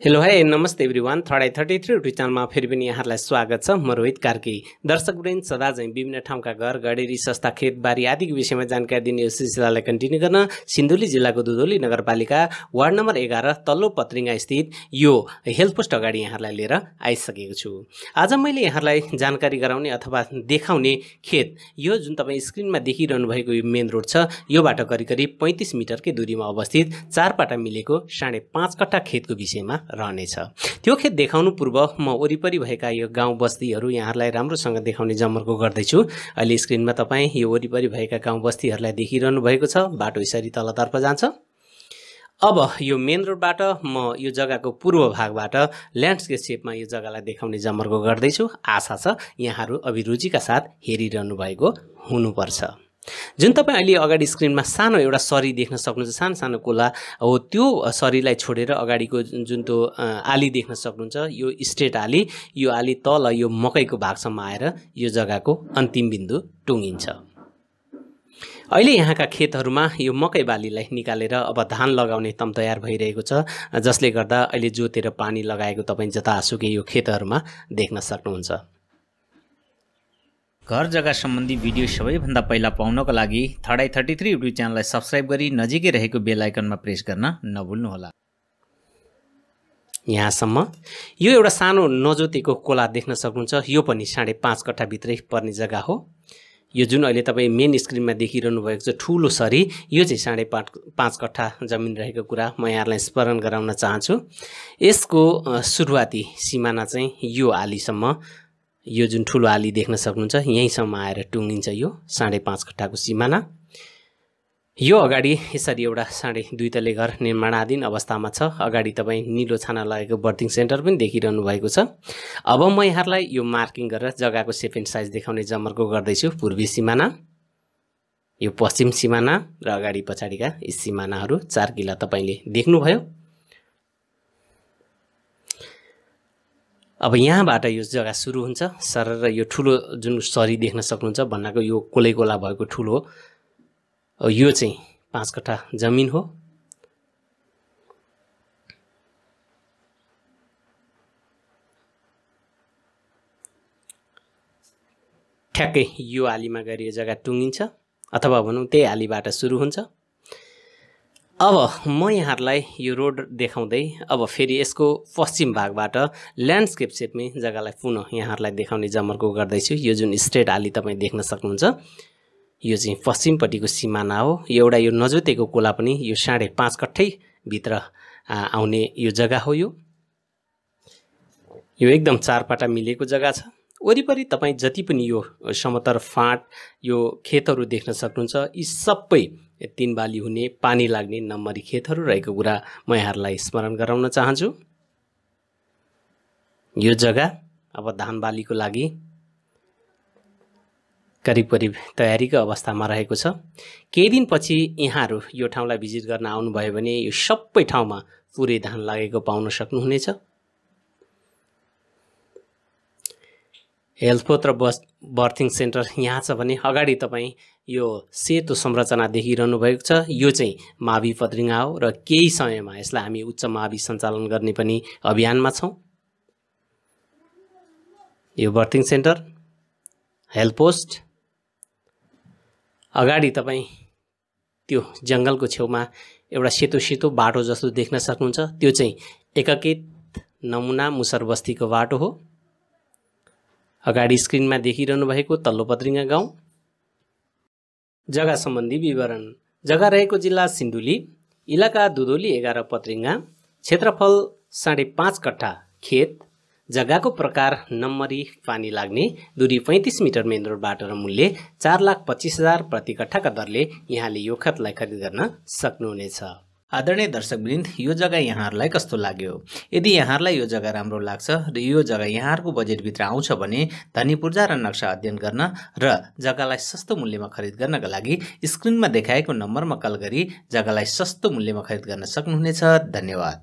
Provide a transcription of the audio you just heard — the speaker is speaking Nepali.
हेलो है नमस्ते everyone third thirty three YouTube च्यानलमा फेरि पनि यहाँहरूलाई स्वागत छ। म रोहित कार्की। दर्शकवृन्द सदा झैँ विभिन्न ठाउँका घर गडेरी सस्ता खेतबारी आदिको विषयमा जानकारी दिने यो सिलसिलालाई कन्टिन्यू गर्न सिन्धुली जिल्लाको दुधोली नगरपालिका वार्ड नम्बर एघार तल्लो पत्रिङा स्थित यो हेल्थ पोस्ट अगाडि यहाँहरूलाई लिएर आइसकेको छु। आज मैले यहाँहरूलाई जानकारी गराउने अथवा देखाउने खेत यो जुन तपाईँ स्क्रिनमा देखिरहनु भएको यो मेन रोड छ योबाट करिब करिब पैँतिस मिटरकै दूरीमा अवस्थित चारपाटा मिलेको साढे पाँच कट्ठा खेतको विषयमा रहनेछ। त्यो खेत देखाउनु पूर्व म वरिपरि भएका यो गाउँ बस्तीहरू यहाँहरूलाई राम्रोसँग देखाउने जमर्को गर्दैछु। अहिले स्क्रिनमा तपाईँ यो वरिपरि भएका गाउँ बस्तीहरूलाई देखिरहनु भएको छ। बाटो यसरी तलतर्फ जान्छ। अब यो मेन रोडबाट म यो जग्गाको पूर्व भागबाट ल्यान्डस्केप सेपमा यो जग्गालाई देखाउने जमर्को गर्दैछु। आशा छ यहाँहरू अभिरुचिका साथ हेरिरहनु भएको हुनुपर्छ। जुन तपाईँ अहिले अगाडि स्क्रिनमा सानो एउटा सरी देख्न सक्नुहुन्छ सानो सानो कोला हो त्यो सरीलाई छोडेर अगाडिको जुन त्यो आली देख्न सक्नुहुन्छ यो स्टेट आली यो आली तल यो मकैको भागसम्म आएर यो जग्गाको अन्तिम बिन्दु टुङ्गिन्छ। अहिले यहाँका खेतहरूमा यो मकै बालीलाई निकालेर अब धान लगाउने तम तयार भइरहेको छ जसले गर्दा अहिले जोतेर पानी लगाएको तपाईँ जतासुकै यो खेतहरूमा देख्न सक्नुहुन्छ। घर जग्गा सम्बन्धी भिडियो सबैभन्दा पहिला पाउनको लागि थर्ड थर्टी थ्री युट्युब च्यानललाई सब्सक्राइब गरी नजिकै रहेको बेल आइकनमा प्रेस गर्न नभुल्नुहोला। यहाँसम्म। यो एउटा सानो नजोतेको कोला देख्न सक्नुहुन्छ। यो पनि साढे पाँच कट्ठाभित्रै पर्ने जग्गा हो। यो जुन अहिले तपाईँ मेन स्क्रिनमा देखिरहनु भएको छ ठुलो सरी यो चाहिँ साढे पाँच पाँच कट्ठा जमिन रहेको कुरा म यहाँलाई स्मरण गराउन चाहन्छु। यसको सुरुवाती सिमाना चाहिँ यो आलीसम्म यो जुन ठुलो आली देख्न सक्नुहुन्छ यहीँसम्म आएर टुङ्गिन्छ यो साढे पाँच कट्ठाको सिमाना। यो अगाडि यसरी एउटा साढे दुई तले घर निर्माणाधीन अवस्थामा छ। अगाडि तपाईँ निलो छाना लगेको बर्थिङ सेन्टर पनि देखिरहनु भएको छ। अब म यहाँलाई यो मार्किङ गरेर जग्गाको सेप एन्ड साइज देखाउने जमर्को गर्दैछु पूर्वी सिमाना यो पश्चिम सिमाना र अगाडि पछाडिका यी सिमानाहरू चार किला तपाईँले देख्नुभयो। अब यहाँबाट यो जग्गा सुरु हुन्छ। सर र यो ठुलो जुन सरी देख्न सक्नुहुन्छ भन्नाको यो कोलै कोला भएको ठुलो यो चाहिँ पाँच कट्ठा जमिन हो। ठ्याक्कै यो आलीमा गएर जग्गा टुङ्गिन्छ अथवा भनौँ त्यही आलीबाट सुरु हुन्छ। अब म यहाँहरूलाई यो रोड देखाउँदै अब फेरि यसको पश्चिम भागबाट ल्यान्डस्केप सेपमै जग्गालाई पुनः यहाँहरूलाई देखाउने जमर्को गर्दैछु। यो जुन स्ट्रेट आली तपाईँ देख्न सक्नुहुन्छ यो चाहिँ पश्चिमपट्टिको सिमाना हो। एउटा यो नजोतेको कोला पनि यो साढे पाँच कट्ठैभित्र आउने यो जग्गा हो यो। यो एकदम चारपाटा मिलेको जग्गा छ। वरिपरि तपाईँ जति पनि यो समतर फाँट यो खेतहरू देख्न सक्नुहुन्छ यी सबै तिन बाली हुने पानी लाग्ने नम्बरी खेतहरू रहेको कुरा म यहाँहरूलाई स्मरण गराउन चाहन्छु। यो जग्गा अब धान बालीको लागि करिब करिब तयारीको अवस्थामा रहेको छ। केही दिनपछि यहाँहरू यो ठाउँलाई भिजिट गर्न आउनुभयो भने यो सबै ठाउँमा पुरै धान लागेको पाउन सक्नुहुनेछ। हेल्थ र बस बर्थिङ सेन्टर यहाँ छ भने अगाडि तपाईँ यो सेतो संरचना देखिरहनु भएको छ। यो चाहिँ मावि पत्रिङा हो र केही समयमा यसलाई हामी उच्च मावि सञ्चालन गर्ने पनि अभियानमा छौँ। यो बर्थिङ सेन्टर हेल्थ पोस्ट। अगाडि तपाईँ त्यो जङ्गलको छेउमा एउटा सेतो सेतो बाटो जस्तो देख्न सक्नुहुन्छ। त्यो चाहिँ एकीकृत नमुना मुसर बस्तीको बाटो हो। अगाडि स्क्रिनमा देखिरहनु भएको तल्लो पत्रिङा गाउँ जग्गा सम्बन्धी विवरण। जग्गा रहेको जिल्ला सिन्धुली इलाका दुधोली एघार पत्रिङा क्षेत्रफल साढे पाँच कट्ठा खेत जग्गाको प्रकार नम्बरी पानी लाग्ने दूरी पैँतिस मिटर मेन रोडबाट र मूल्य चार लाख पच्चिस हजार प्रति कट्ठाका दरले यहाँले यो खतलाई खरिद गर्न सक्नुहुनेछ। आदरणीय दर्शकवृन्द यो जग्गा यहाँहरूलाई कस्तो लाग्यो? यदि यहाँहरूलाई यो जग्गा राम्रो लाग्छ र यो जग्गा यहाँहरूको बजेटभित्र आउँछ भने धनी पूर्जा र नक्सा अध्ययन गर्न र जग्गालाई सस्तो मूल्यमा खरिद गर्नका लागि स्क्रिनमा देखाएको नम्बरमा कल गरी जग्गालाई सस्तो मूल्यमा खरिद गर्न सक्नुहुनेछ। धन्यवाद।